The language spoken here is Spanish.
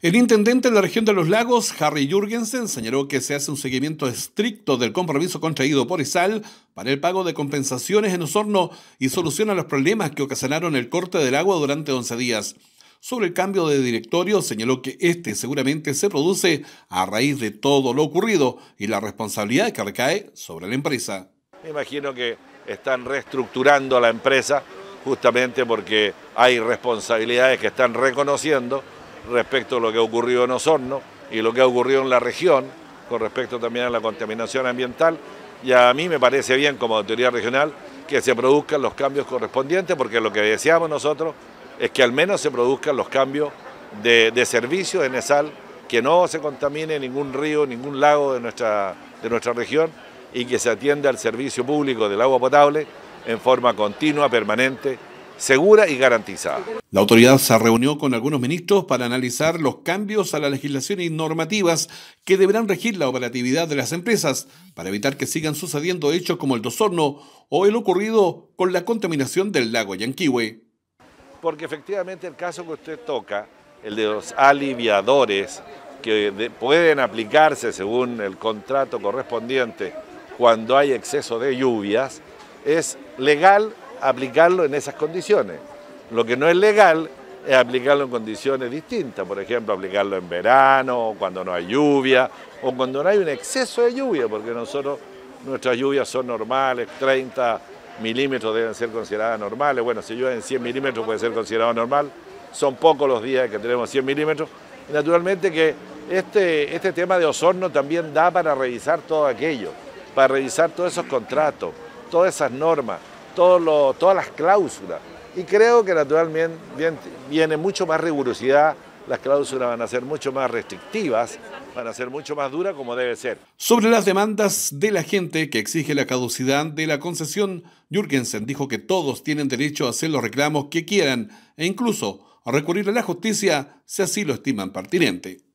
El intendente de la región de los lagos, Harry Jurgensen, señaló que se hace un seguimiento estricto del compromiso contraído por ISAL para el pago de compensaciones en Osorno y soluciona los problemas que ocasionaron el corte del agua durante 11 días. Sobre el cambio de directorio, señaló que este seguramente se produce a raíz de todo lo ocurrido y la responsabilidad que recae sobre la empresa. Me imagino que están reestructurando la empresa justamente porque hay responsabilidades que están reconociendo respecto a lo que ha ocurrido en Osorno y lo que ha ocurrido en la región con respecto también a la contaminación ambiental. Y a mí me parece bien como autoridad regional que se produzcan los cambios correspondientes porque lo que deseamos nosotros es que al menos se produzcan los cambios de, de servicios en ESAL, que no se contamine ningún río, ningún lago de nuestra, de nuestra región y que se atienda al servicio público del agua potable en forma continua, permanente segura y garantizada. La autoridad se reunió con algunos ministros para analizar los cambios a la legislación y normativas que deberán regir la operatividad de las empresas para evitar que sigan sucediendo hechos como el dosorno o el ocurrido con la contaminación del lago Yanquihue. Porque efectivamente el caso que usted toca, el de los aliviadores que pueden aplicarse según el contrato correspondiente cuando hay exceso de lluvias, es legal aplicarlo en esas condiciones. Lo que no es legal es aplicarlo en condiciones distintas, por ejemplo, aplicarlo en verano, cuando no hay lluvia, o cuando no hay un exceso de lluvia, porque nosotros, nuestras lluvias son normales, 30 milímetros deben ser consideradas normales, bueno, si llueve en 100 milímetros puede ser considerado normal, son pocos los días que tenemos 100 milímetros, naturalmente que este, este tema de osorno también da para revisar todo aquello, para revisar todos esos contratos, todas esas normas, todas las cláusulas. Y creo que naturalmente viene mucho más rigurosidad, las cláusulas van a ser mucho más restrictivas, van a ser mucho más duras como debe ser. Sobre las demandas de la gente que exige la caducidad de la concesión, Jürgensen dijo que todos tienen derecho a hacer los reclamos que quieran e incluso a recurrir a la justicia si así lo estiman pertinente.